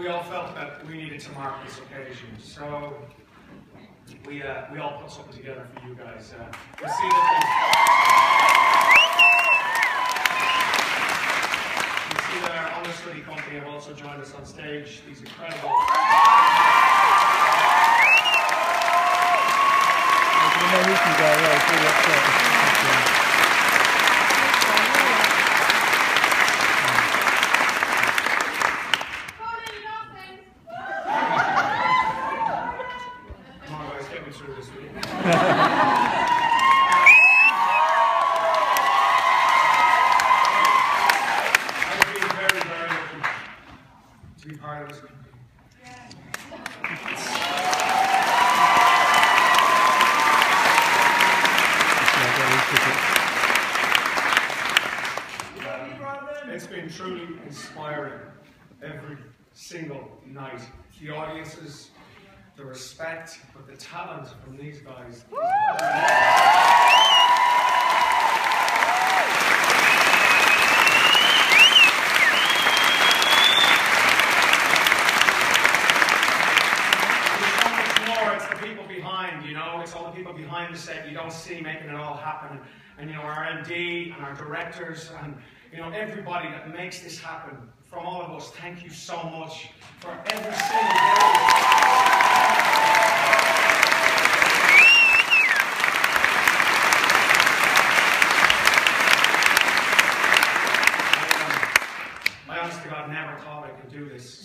we all felt that we needed to mark this occasion, so we uh, we all put something together for you guys. Uh, you see that you see that our understudy company have also joined us on stage. These incredible. No, we can go, yeah, it's really upset. Come on, guys, get me through this week. I've been very, very lucky to be part of this company. Yeah, get used to it. It's been truly inspiring every single night. The audiences, the respect, but the talent from these guys. There's so much more. It's the people behind, you know. It's all the people behind the set you don't see making it all happen. And you know, our MD and our directors and you know everybody that makes this happen. From all of us, thank you so much for every single day.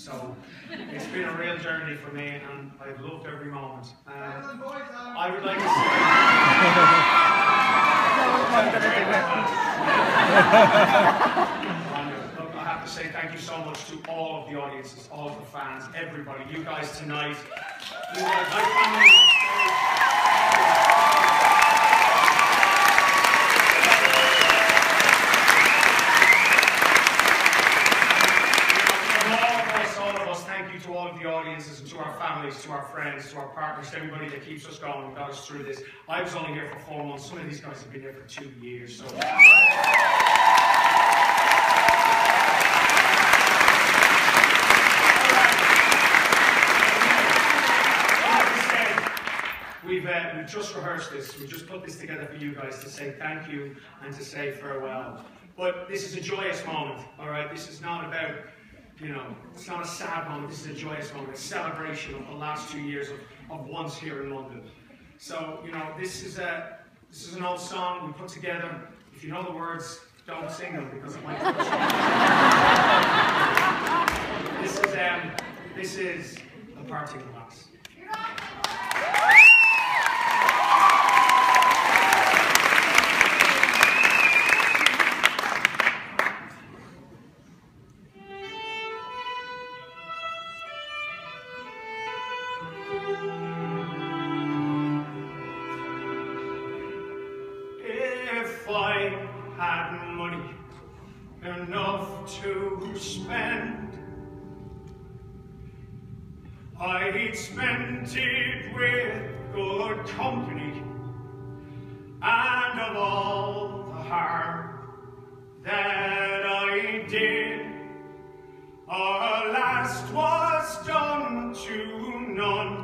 So it's been a real journey for me, and I've loved every moment. Um, I would like to say. To say thank you so much to all of the audiences, all of the fans, everybody, you guys tonight. You guys, my family. All of us, all of us, thank you to all of the audiences and to our families, to our friends, to our partners, to everybody that keeps us going and got us through this. I was only here for four months. Some of these guys have been here for two years. So. Like I said, We've, uh, we've just rehearsed this. We've just put this together for you guys to say thank you and to say farewell. But this is a joyous moment, all right? This is not about, you know, it's not a sad moment. This is a joyous moment, a celebration of the last two years of, of once here in London. So, you know, this is a this is an old song we put together. If you know the words, don't sing them because it might. This is um, this is the parting glass. I had money enough to spend, I'd spend it with good company and of all the harm that I did. Our last was done to none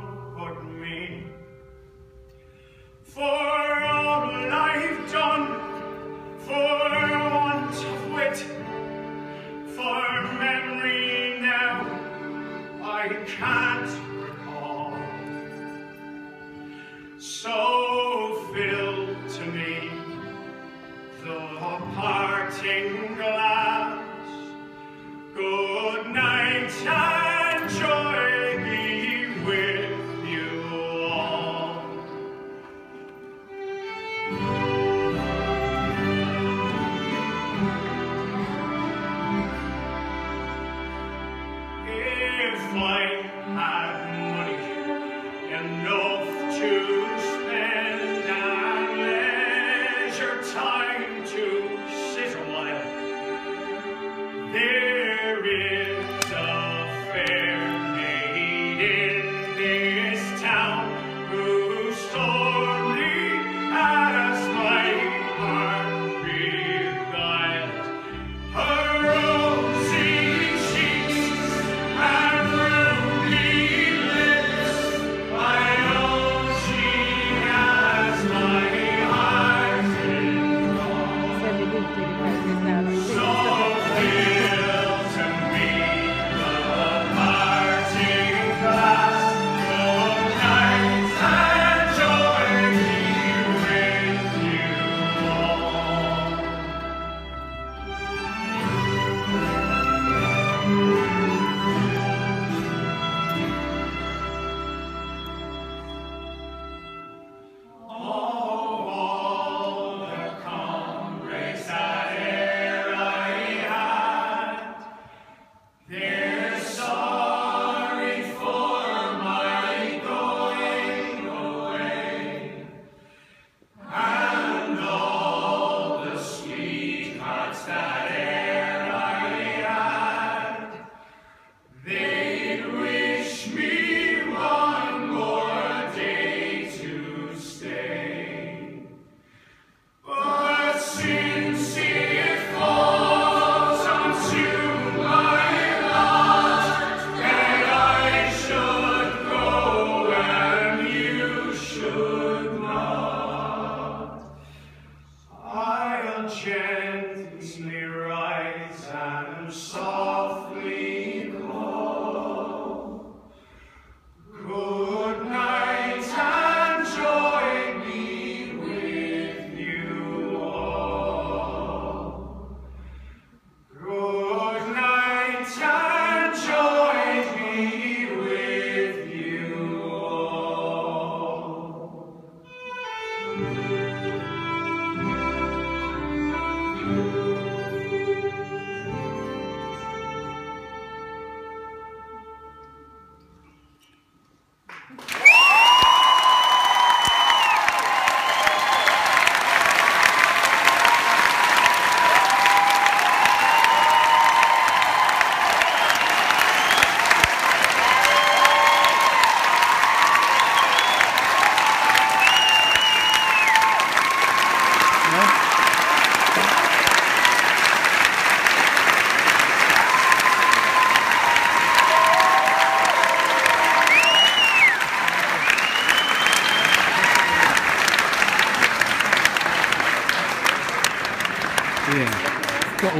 parting glass. There is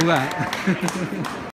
Yeah. Got all that.